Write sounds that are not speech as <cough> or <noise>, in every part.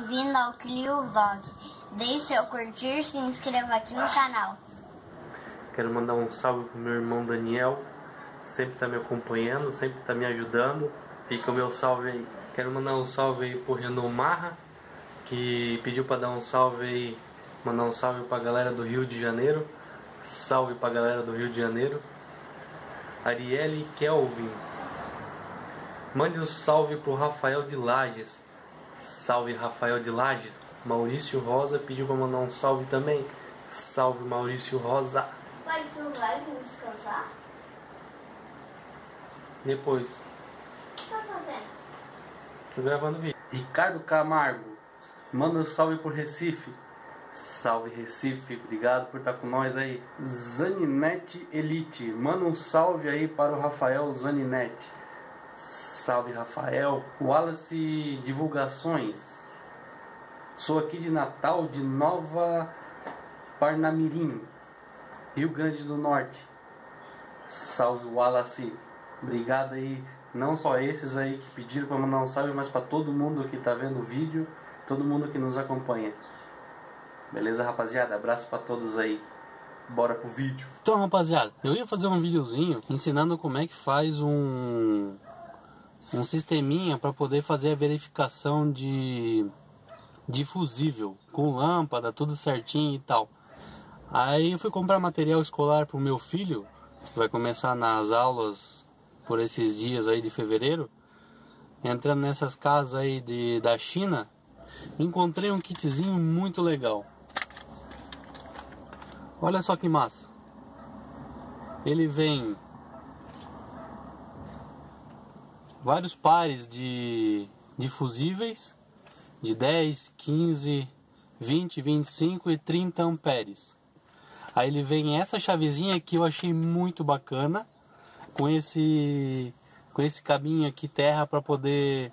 bem-vindo ao Clio Vlog. Deixe seu curtir, se inscreva aqui no canal. Quero mandar um salve pro meu irmão Daniel, sempre tá me acompanhando, sempre tá me ajudando. Fica o meu salve aí. Quero mandar um salve aí pro Renan Marra, que pediu para dar um salve aí, mandar um salve pra galera do Rio de Janeiro. Salve pra galera do Rio de Janeiro. Arielle Kelvin. Mande um salve pro Rafael de Lages. Salve Rafael de Lages. Maurício Rosa pediu para mandar um salve também. Salve Maurício Rosa. Vai pro live descansar? Depois, O que tá fazendo? tô gravando vídeo. Ricardo Camargo. Manda um salve pro Recife. Salve Recife, obrigado por estar com nós aí. Zaninete Elite, manda um salve aí para o Rafael Zaninete. Salve Rafael. Wallace Divulgações. Sou aqui de Natal, de Nova Parnamirim, Rio Grande do Norte. Salve Wallace. Obrigado aí, não só esses aí que pediram para mandar um salve, mas para todo mundo que tá vendo o vídeo, todo mundo que nos acompanha. Beleza, rapaziada? Abraço para todos aí. Bora pro vídeo. Então, rapaziada, eu ia fazer um videozinho ensinando como é que faz um um sisteminha para poder fazer a verificação de de fusível com lâmpada, tudo certinho e tal. Aí eu fui comprar material escolar pro meu filho, que vai começar nas aulas por esses dias aí de fevereiro. Entrando nessas casas aí de, da China, encontrei um kitzinho muito legal. Olha só que massa. Ele vem vários pares de, de fusíveis de 10, 15, 20, 25 e 30 amperes. Aí ele vem essa chavezinha que eu achei muito bacana com esse com esse cabinho aqui terra para poder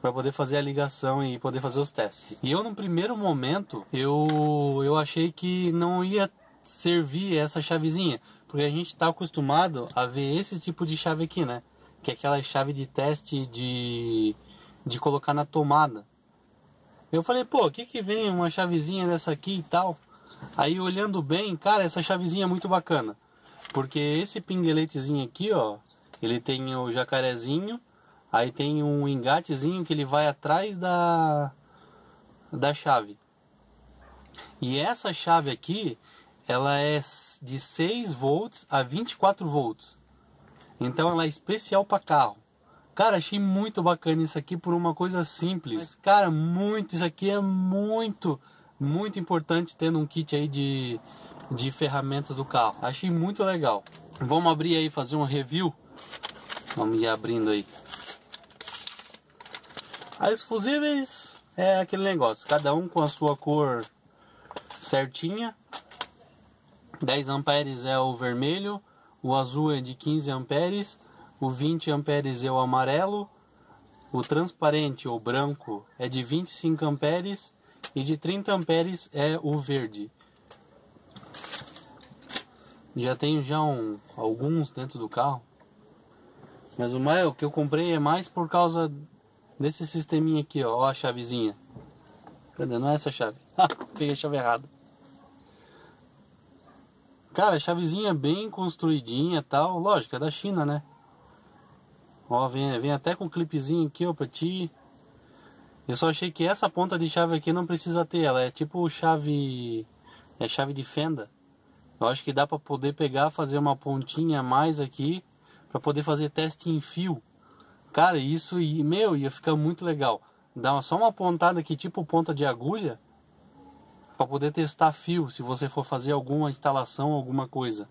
para poder fazer a ligação e poder fazer os testes. E eu no primeiro momento eu eu achei que não ia servir essa chavezinha, porque a gente está acostumado a ver esse tipo de chave aqui, né? Que é aquela chave de teste de de colocar na tomada. Eu falei, pô, o que que vem uma chavezinha dessa aqui e tal? Aí olhando bem, cara, essa chavezinha é muito bacana. Porque esse pingueletezinho aqui, ó, ele tem o jacarezinho, aí tem um engatezinho que ele vai atrás da da chave. E essa chave aqui, ela é de 6 volts a 24 volts. Então ela é especial para carro. Cara, achei muito bacana isso aqui por uma coisa simples. Cara, muito, isso aqui é muito, muito importante tendo um kit aí de, de ferramentas do carro. Achei muito legal. Vamos abrir aí fazer um review. Vamos ir abrindo aí. As fusíveis é aquele negócio, cada um com a sua cor certinha. 10 amperes é o vermelho, o azul é de 15 amperes, o 20 amperes é o amarelo, o transparente ou branco é de 25 amperes e de 30 amperes é o verde. Já tenho já um, alguns dentro do carro, mas o, mais, que eu comprei é mais por causa desse sisteminha aqui, ó, ó a chavezinha. Cadê? Não é essa chave. Ah, <laughs> peguei a chave errada. Cara, chavezinha bem construidinha tal. Lógico, é da China, né? Ó, vem, vem até com clipezinho aqui, ó, pra ti. Eu só achei que essa ponta de chave aqui não precisa ter. Ela é tipo chave... É chave de fenda. Eu acho que dá pra poder pegar, fazer uma pontinha a mais aqui. Pra poder fazer teste em fio. Cara, isso, e meu, ia ficar muito legal. Dá só uma pontada aqui, tipo ponta de agulha para poder testar fio se você for fazer alguma instalação, alguma coisa.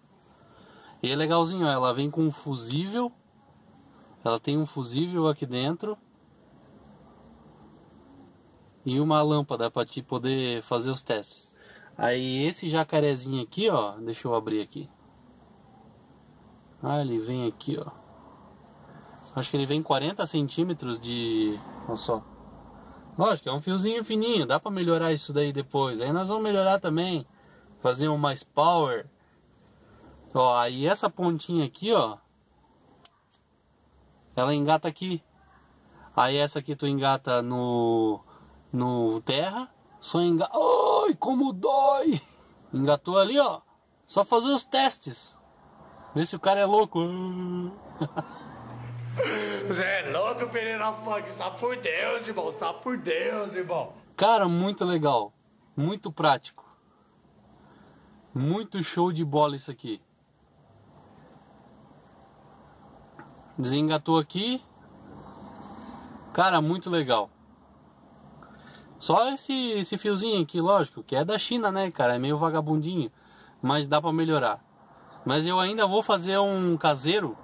E é legalzinho, ela vem com um fusível, ela tem um fusível aqui dentro e uma lâmpada para te poder fazer os testes. Aí esse jacarezinho aqui, ó, deixa eu abrir aqui. Ah, ele vem aqui, ó. Acho que ele vem 40 centímetros de, olha só. Lógico, é um fiozinho fininho, dá pra melhorar isso daí depois. Aí nós vamos melhorar também, fazer um mais power. Ó, aí essa pontinha aqui, ó, ela engata aqui. Aí essa aqui tu engata no no terra, só engatou. Ai, como dói! <laughs> Engatou ali, ó. Só fazer os testes. Ver se o cara é louco. <laughs> <laughs> Você é louco, Pereira Funk, só por Deus, irmão, só por Deus, irmão. Cara, muito legal. Muito prático. Muito show de bola isso aqui. Desengatou aqui. Cara, muito legal. Só esse, esse fiozinho aqui, lógico, que é da China, né, cara? É meio vagabundinho. Mas dá pra melhorar. Mas eu ainda vou fazer um caseiro.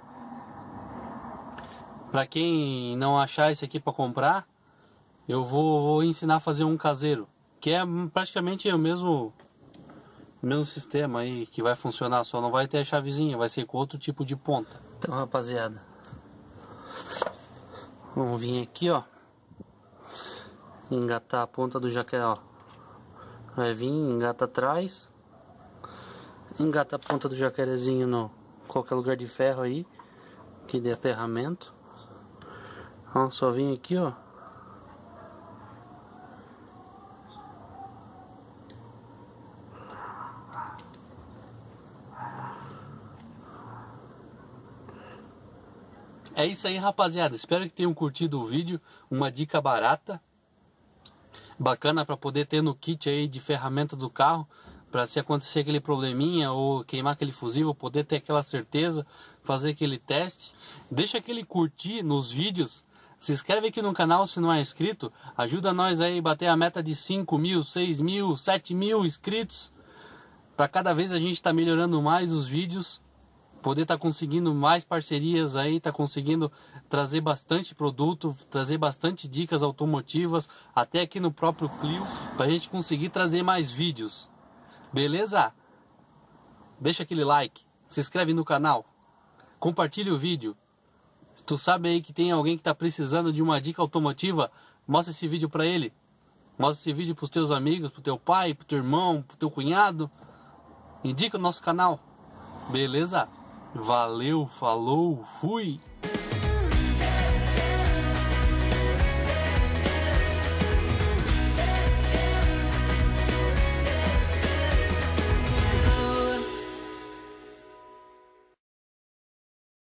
Pra quem não achar esse aqui pra comprar, eu vou, vou ensinar a fazer um caseiro. Que é praticamente o mesmo, o mesmo sistema aí que vai funcionar. Só não vai ter a chavezinha, vai ser com outro tipo de ponta. Então, rapaziada. Vamos vir aqui, ó. Engatar a ponta do jacaré, ó. Vai vir, engata atrás. Engata a ponta do jacarezinho no qualquer lugar de ferro aí. Que dê aterramento. Ó, só vim aqui, ó. É isso aí, rapaziada. Espero que tenham curtido o vídeo. Uma dica barata. Bacana para poder ter no kit aí de ferramenta do carro. Para se acontecer aquele probleminha ou queimar aquele fusível, poder ter aquela certeza, fazer aquele teste. Deixa aquele curtir nos vídeos. Se inscreve aqui no canal se não é inscrito. Ajuda nós aí a bater a meta de 5 mil, 6 mil, 7 mil inscritos. Para cada vez a gente estar tá melhorando mais os vídeos poder estar tá conseguindo mais parcerias aí, tá conseguindo trazer bastante produto, trazer bastante dicas automotivas, até aqui no próprio Clio, para a gente conseguir trazer mais vídeos. Beleza? Deixa aquele like, se inscreve no canal, compartilhe o vídeo. Se tu sabe aí que tem alguém que está precisando de uma dica automotiva, mostra esse vídeo para ele. Mostra esse vídeo para os teus amigos, para o teu pai, para o teu irmão, para o teu cunhado. Indica o nosso canal. Beleza? Valeu, falou, fui!